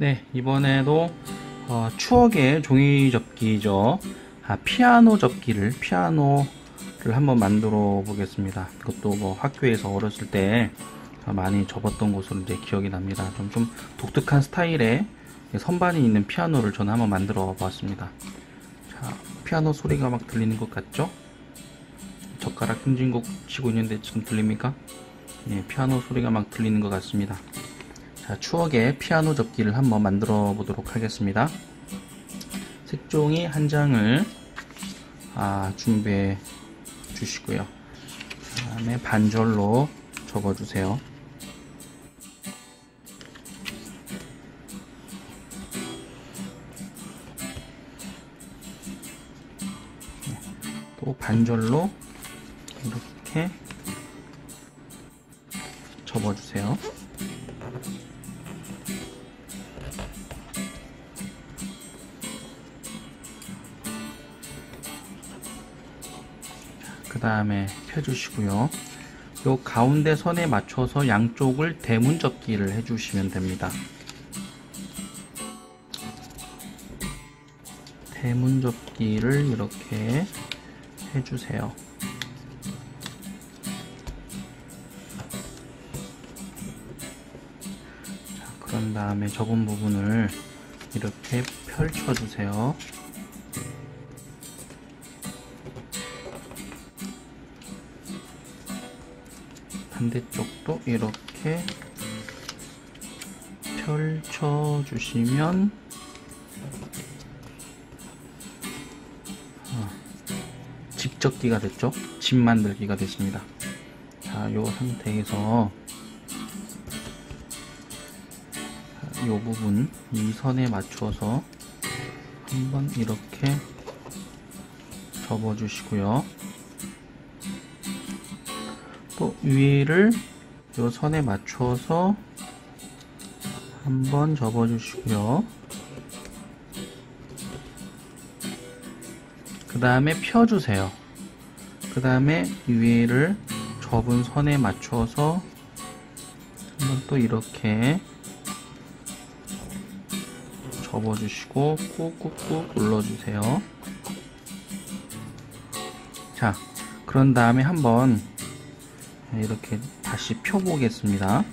네, 이번에도 어, 추억의 종이 접기죠. 아, 피아노 접기를, 피아노를 한번 만들어 보겠습니다. 이것도 뭐 학교에서 어렸을 때 많이 접었던 것으로 이제 기억이 납니다. 좀, 좀 독특한 스타일의 선반이 있는 피아노를 저는 한번 만들어 보았습니다. 자, 피아노 소리가 막 들리는 것 같죠? 젓가락 행진곡 치고 있는데 지금 들립니까? 예, 피아노 소리가 막 들리는 것 같습니다. 자, 추억의 피아노 접기를 한번 만들어 보도록 하겠습니다. 색종이 한 장을 아, 준비해 주시고요. 그 다음에 반절로 접어 주세요. 네, 또 반절로 이렇게 접어 주세요. 그 다음에 펴주시고요. 요 가운데 선에 맞춰서 양쪽을 대문 접기를 해주시면 됩니다. 대문 접기를 이렇게 해주세요. 자, 그런 다음에 접은 부분을 이렇게 펼쳐주세요. 반대쪽도 이렇게 펼쳐 주시면 어, 집적기가 됐죠? 집 만들기가 됐습니다. 자, 요 상태에서 요 부분 이 선에 맞춰서 한번 이렇게 접어 주시고요. 또 위를 이 선에 맞춰서 한번 접어 주시고요. 그 다음에 펴 주세요. 그 다음에 위를 접은 선에 맞춰서 한번 또 이렇게 접어 주시고 꾹꾹꾹 눌러 주세요. 자 그런 다음에 한번 이렇게 다시 펴보겠습니다.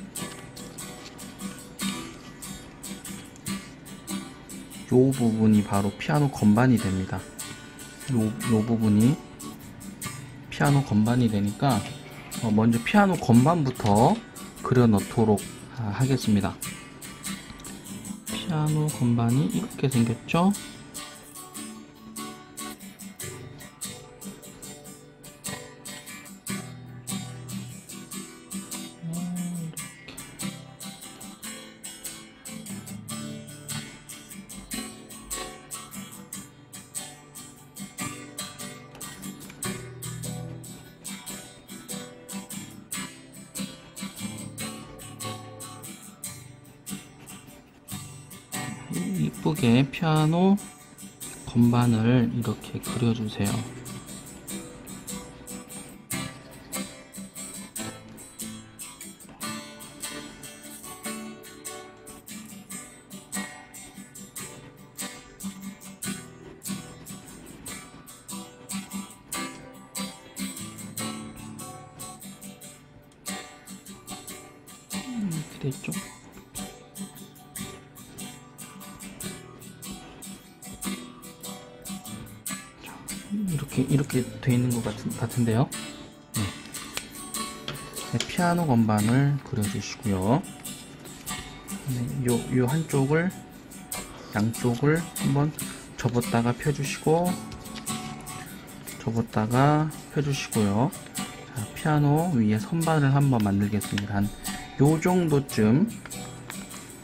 요 부분이 바로 피아노 건반이 됩니다. 요, 요 부분이 피아노 건반이 되니까 어, 먼저 피아노 건반부터 그려 넣도록 하겠습니다. 피아노 건반이 이렇게 생겼죠? 이쁘게 피아노 건반을 이렇게 그려주세요. 이렇게 됐죠? 이렇게 이렇게 돼 있는 것 같은, 같은데요. 네. 네, 피아노 건반을 그려주시고요. 네, 요, 요 한쪽을 양쪽을 한번 접었다가 펴주시고 접었다가 펴주시고요. 자, 피아노 위에 선반을 한번 만들겠습니다. 한 요 정도쯤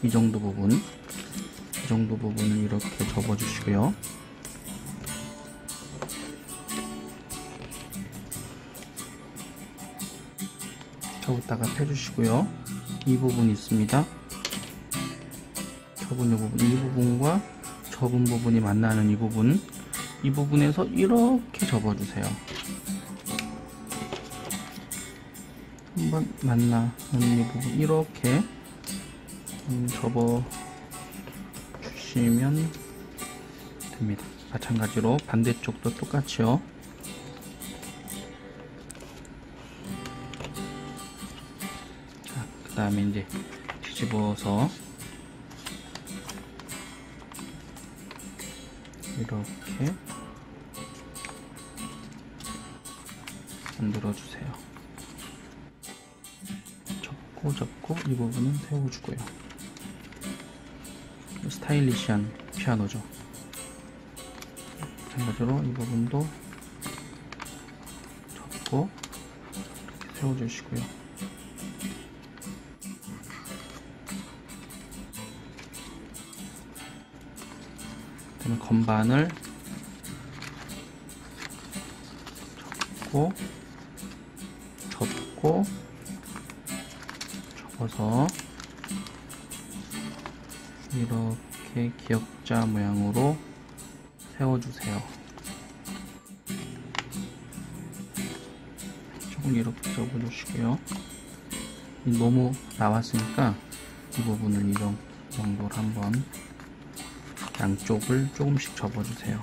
이 정도 부분 이 정도 부분을 이렇게 접어주시고요. 접었다가 펴주시고요. 이 부분이 있습니다. 접은 이 부분, 이 부분과 접은 부분이 만나는 이 부분, 이 부분에서 이렇게 접어주세요. 한번 만나는 이 부분 이렇게 음, 접어 해주시면 됩니다. 마찬가지로 반대쪽도 똑같이요. 다음에 이제 뒤집어서 이렇게 만들어 주세요. 접고 접고 이 부분은 세워주고요. 스타일리시한 피아노죠. 마찬가지로 이 부분도 접고 세워주시고요. 건반을 접고 접고 접어서 이렇게 기역자 모양으로 세워주세요. 조금 이렇게 접어주시고요. 너무 나왔으니까 이 부분을 이 정도로 한번 양쪽을 조금씩 접어주세요.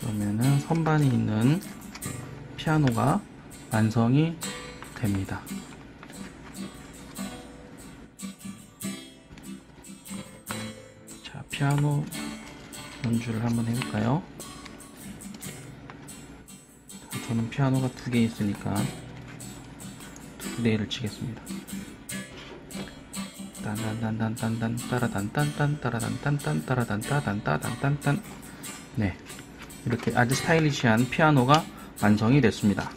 그러면은 선반이 있는 피아노가 완성이 됩니다. 피아노 연주를 한번 해볼까요? 자, 저는 피아노가 두 개 있으니까 두 대를 치겠습니다. 딴딴딴딴딴딴 따라단딴딴 따라단딴딴 따라단따단 따단딴딴 네 이렇게 아주 스타일리시한 피아노가 완성이 됐습니다.